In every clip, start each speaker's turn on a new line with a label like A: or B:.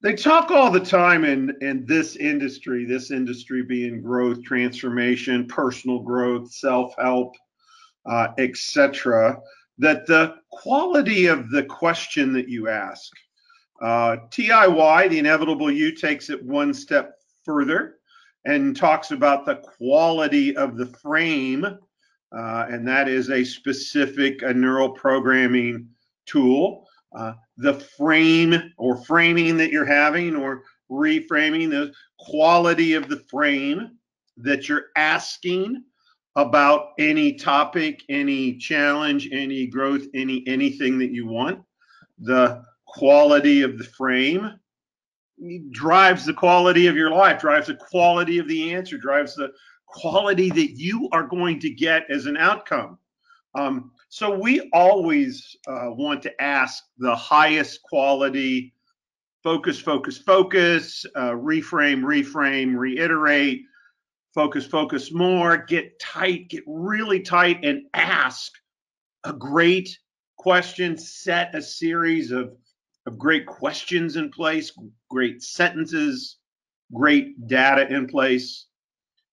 A: They talk all the time in in this industry, this industry being growth, transformation, personal growth, self-help, uh, etc. That the quality of the question that you ask, uh, TIY, the inevitable you, takes it one step further and talks about the quality of the frame, uh, and that is a specific a neural programming tool. Uh, the frame or framing that you're having or reframing the quality of the frame that you're asking about any topic any challenge any growth any anything that you want. The quality of the frame drives the quality of your life drives the quality of the answer drives the quality that you are going to get as an outcome. Um, so we always uh, want to ask the highest quality focus, focus, focus, uh, reframe, reframe, reiterate, focus, focus more, get tight, get really tight, and ask a great question, set a series of, of great questions in place, great sentences, great data in place.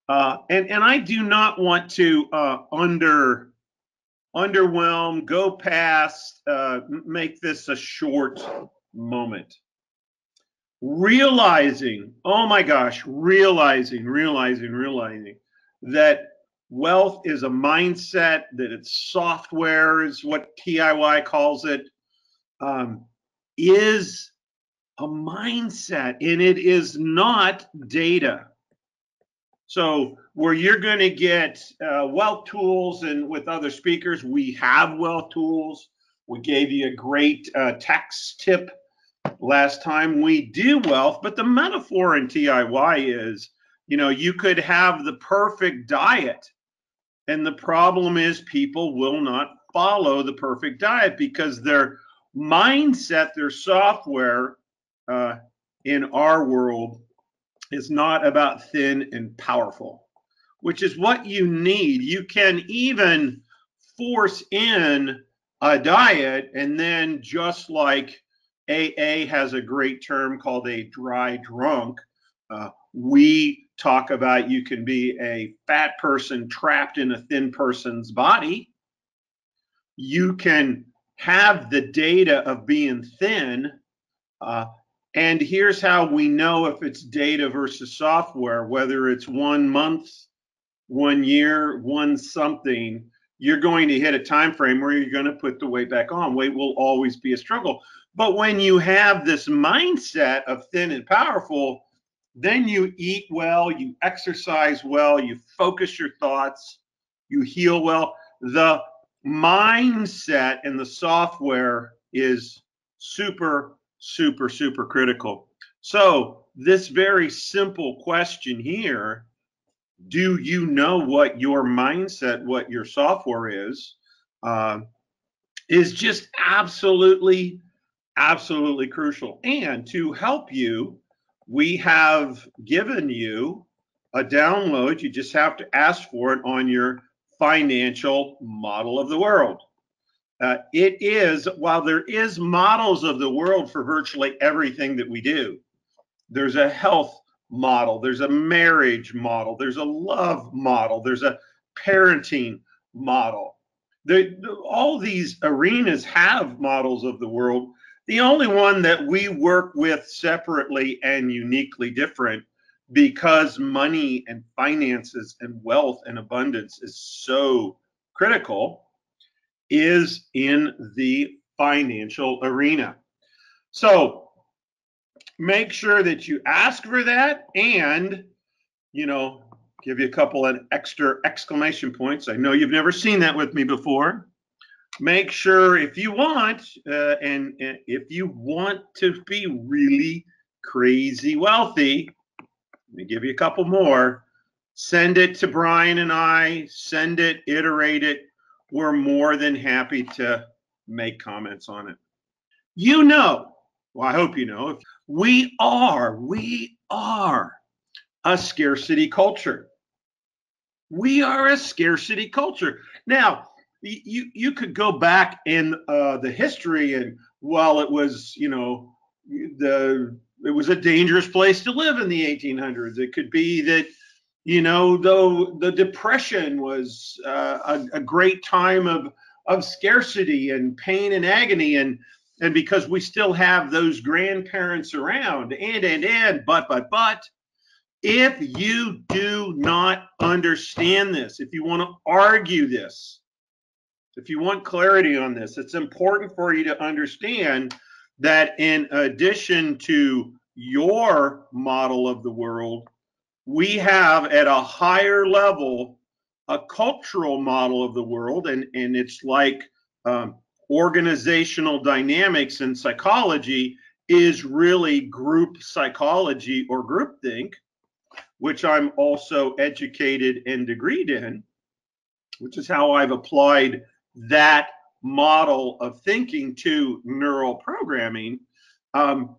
A: Uh, and, and I do not want to uh, under underwhelm, go past, uh, make this a short moment. Realizing, oh my gosh, realizing, realizing, realizing that wealth is a mindset, that it's software, is what TIY calls it, um, is a mindset and it is not data. So where you're going to get uh, wealth tools and with other speakers, we have wealth tools. We gave you a great uh, tax tip last time we do wealth, but the metaphor in TIY is, you know, you could have the perfect diet and the problem is people will not follow the perfect diet because their mindset, their software uh, in our world is not about thin and powerful, which is what you need. You can even force in a diet, and then just like AA has a great term called a dry drunk, uh, we talk about you can be a fat person trapped in a thin person's body. You can have the data of being thin, uh, and here's how we know if it's data versus software, whether it's one month, one year, one something, you're going to hit a time frame where you're going to put the weight back on. Weight will always be a struggle. But when you have this mindset of thin and powerful, then you eat well, you exercise well, you focus your thoughts, you heal well. The mindset and the software is super super, super critical. So, this very simple question here do you know what your mindset, what your software is, uh, is just absolutely, absolutely crucial. And to help you, we have given you a download. You just have to ask for it on your financial model of the world. Uh, it is, while there is models of the world for virtually everything that we do, there's a health model, there's a marriage model, there's a love model, there's a parenting model. All these arenas have models of the world. The only one that we work with separately and uniquely different because money and finances and wealth and abundance is so critical is in the financial arena. So make sure that you ask for that and, you know, give you a couple of extra exclamation points. I know you've never seen that with me before. Make sure if you want, uh, and, and if you want to be really crazy wealthy, let me give you a couple more. Send it to Brian and I, send it, iterate it, we're more than happy to make comments on it. You know, well, I hope you know, we are, we are a scarcity culture. We are a scarcity culture. Now, you you could go back in uh, the history and while it was you know the it was a dangerous place to live in the 1800s. It could be that, you know, though the depression was uh, a, a great time of of scarcity and pain and agony and and because we still have those grandparents around and and and but but but if you do not understand this if you want to argue this if you want clarity on this it's important for you to understand that in addition to your model of the world we have at a higher level a cultural model of the world and and it's like um, organizational dynamics and psychology is really group psychology or groupthink, which I'm also educated and degreed in, which is how I've applied that model of thinking to neural programming. Um,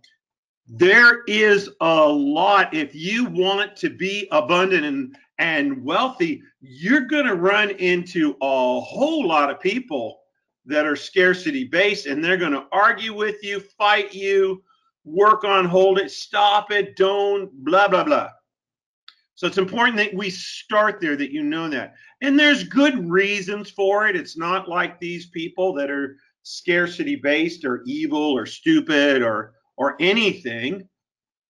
A: there is a lot, if you want to be abundant and, and wealthy, you're going to run into a whole lot of people that are scarcity based and they're going to argue with you, fight you, work on hold it, stop it, don't, blah, blah, blah. So it's important that we start there, that you know that. And there's good reasons for it. It's not like these people that are scarcity based or evil or stupid or or anything.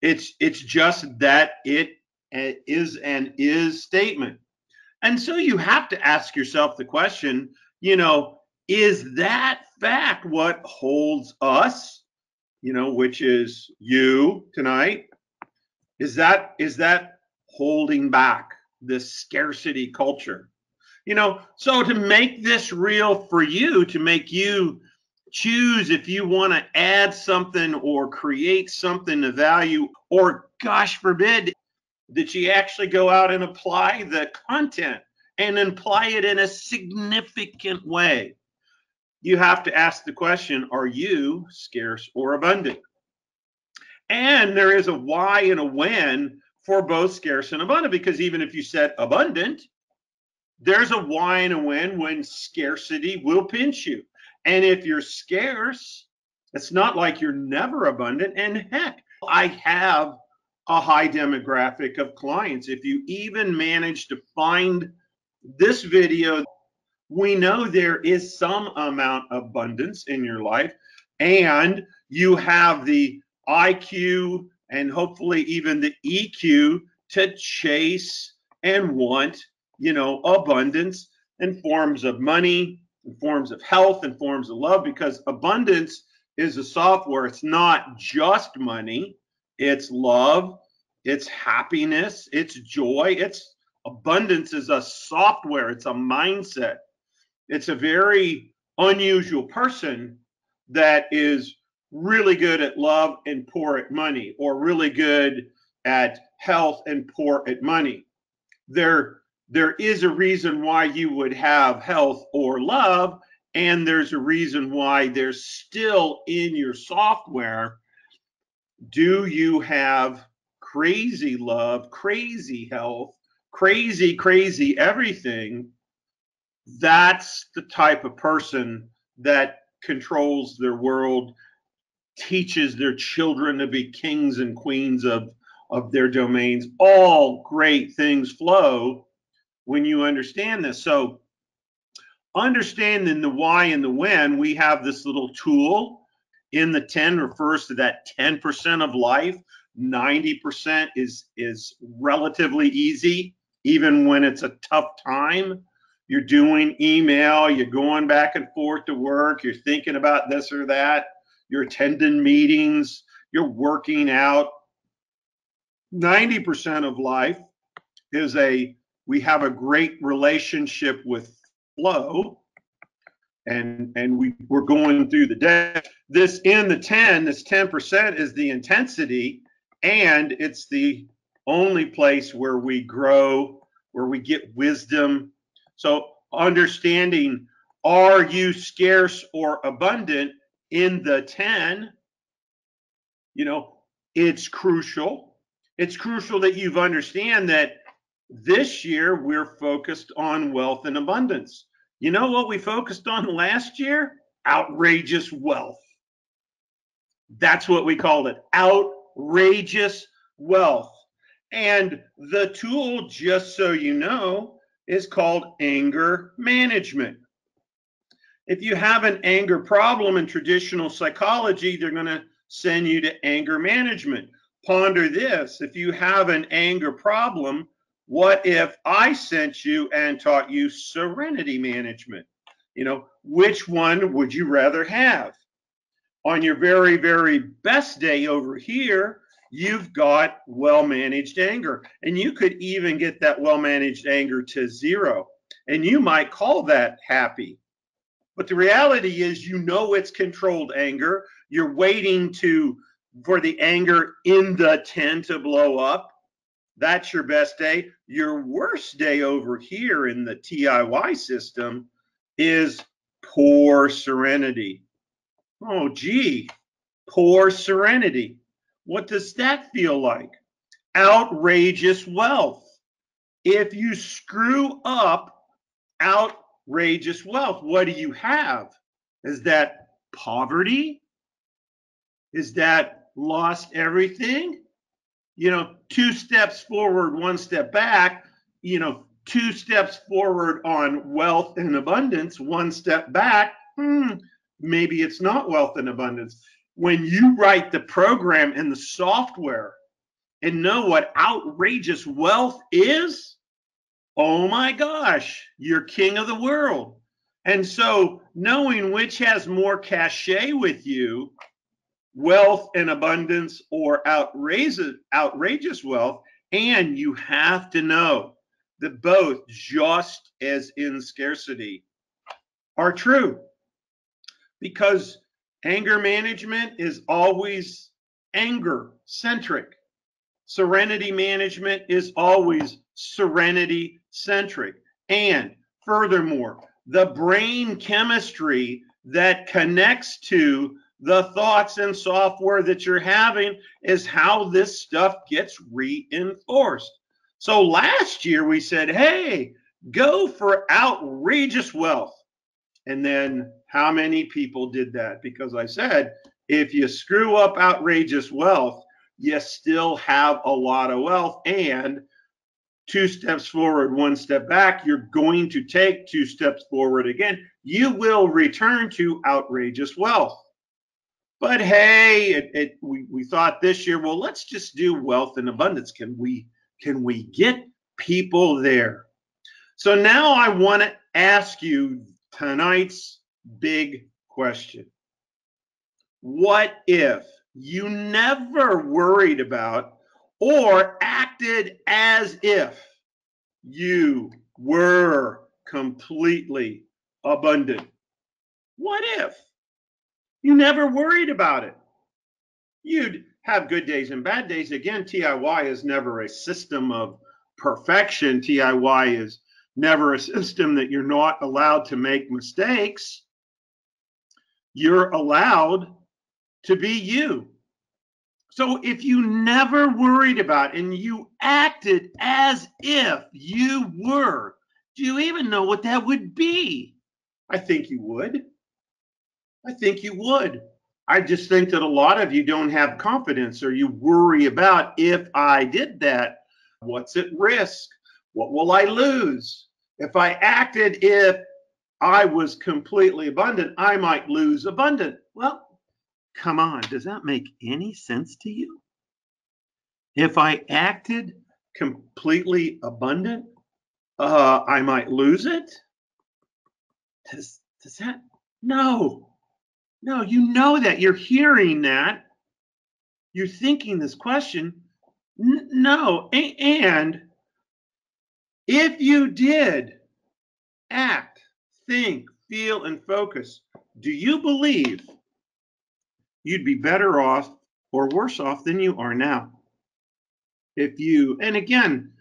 A: It's it's just that it uh, is an is statement. And so you have to ask yourself the question, you know, is that fact what holds us, you know, which is you tonight? Is that is that holding back this scarcity culture? You know, so to make this real for you, to make you choose if you want to add something or create something of value, or gosh forbid, that you actually go out and apply the content and apply it in a significant way you have to ask the question are you scarce or abundant? And there is a why and a when for both scarce and abundant because even if you said abundant, there's a why and a when when scarcity will pinch you. And if you're scarce, it's not like you're never abundant. And heck, I have a high demographic of clients. If you even manage to find this video we know there is some amount of abundance in your life and you have the IQ and hopefully even the EQ to chase and want, you know, abundance in forms of money, in forms of health, in forms of love, because abundance is a software. It's not just money, it's love, it's happiness, it's joy, it's abundance is a software, it's a mindset. It's a very unusual person that is really good at love and poor at money, or really good at health and poor at money. There, there is a reason why you would have health or love, and there's a reason why there's still in your software. Do you have crazy love, crazy health, crazy, crazy everything? that's the type of person that controls their world, teaches their children to be kings and queens of, of their domains. All great things flow when you understand this. So, understanding the why and the when, we have this little tool in the 10 refers to that 10% of life. 90% is is relatively easy even when it's a tough time you're doing email, you're going back and forth to work, you're thinking about this or that, you're attending meetings, you're working out. 90% of life is a we have a great relationship with flow and and we we're going through the day. This in the 10 this 10% is the intensity and it's the only place where we grow where we get wisdom. So understanding are you scarce or abundant? In the 10, you know, it's crucial. It's crucial that you've understand that this year we're focused on wealth and abundance. You know what we focused on last year? Outrageous wealth. That's what we called it. Outrageous wealth. And the tool, just so you know, is called anger management. If you have an anger problem in traditional psychology, they're going to send you to anger management. Ponder this if you have an anger problem, what if I sent you and taught you serenity management? You know, which one would you rather have? On your very, very best day over here, you've got well managed anger. And you could even get that well managed anger to zero. And you might call that happy. But the reality is, you know, it's controlled anger. You're waiting to for the anger in the 10 to blow up. That's your best day. Your worst day over here in the TIY system is poor serenity. Oh, gee, poor serenity. What does that feel like? Outrageous wealth. If you screw up outrageous wealth, what do you have? Is that poverty? Is that lost everything? You know, two steps forward, one step back, you know, two steps forward on wealth and abundance, one step back, hmm, maybe it's not wealth and abundance when you write the program and the software and know what outrageous wealth is, oh my gosh, you're king of the world. And so, knowing which has more cachet with you, wealth and abundance or outrageous, outrageous wealth, and you have to know that both, just as in scarcity, are true. Because Anger management is always anger centric. Serenity management is always serenity centric. And furthermore, the brain chemistry that connects to the thoughts and software that you're having is how this stuff gets reinforced. So last year we said, hey, go for outrageous wealth. And then how many people did that? Because I said, if you screw up outrageous wealth, you still have a lot of wealth. And two steps forward, one step back, you're going to take two steps forward again. You will return to outrageous wealth. But hey, it, it, we, we thought this year, well, let's just do wealth and abundance. Can we can we get people there? So now I want to ask you tonight's big question. What if you never worried about or acted as if you were completely abundant? What if you never worried about it? You'd have good days and bad days. Again, TIY is never a system of perfection. TIY is never a system that you're not allowed to make mistakes. You're allowed to be you. So if you never worried about and you acted as if you were, do you even know what that would be? I think you would. I think you would. I just think that a lot of you don't have confidence or you worry about if I did that, what's at risk? What will I lose? If I acted if I was completely abundant, I might lose abundant. Well, come on, does that make any sense to you? If I acted completely abundant, uh, I might lose it. Does, does that? No. No, you know that. You're hearing that. You're thinking this question. N- no. A- and if you did act, think, feel, and focus, do you believe you'd be better off or worse off than you are now? If you, and again,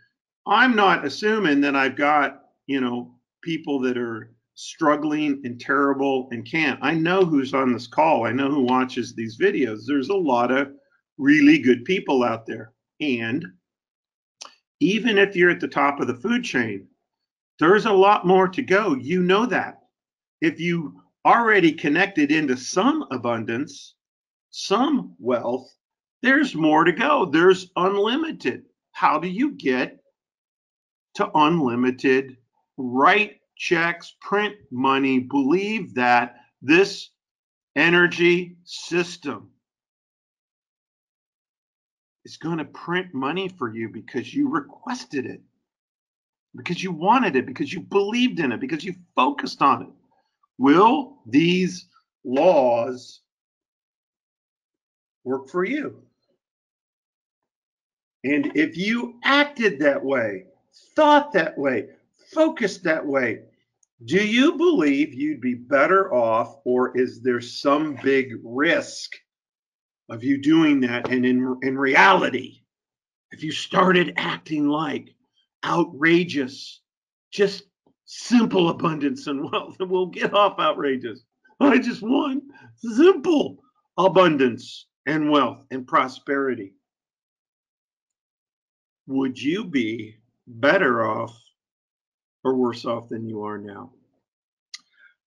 A: I'm not assuming that I've got, you know, people that are struggling and terrible and can't. I know who's on this call. I know who watches these videos. There's a lot of really good people out there. And even if you're at the top of the food chain, there's a lot more to go. You know that. If you already connected into some abundance, some wealth, there's more to go. There's unlimited. How do you get to unlimited? Write checks, print money, believe that this energy system is going to print money for you because you requested it, because you wanted it, because you believed in it, because you focused on it. Will these laws work for you? And if you acted that way, thought that way, focused that way, do you believe you'd be better off, or is there some big risk of you doing that? And in, in reality, if you started acting like outrageous, just simple abundance and wealth, and we'll get off outrageous. I just want simple abundance and wealth and prosperity would you be better off or worse off than you are now?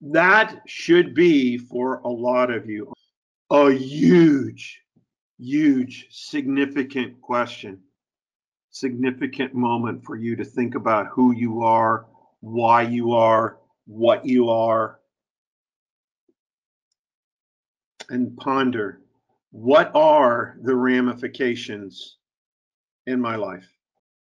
A: That should be for a lot of you a huge, huge, significant question, significant moment for you to think about who you are, why you are, what you are, and ponder what are the ramifications in my life.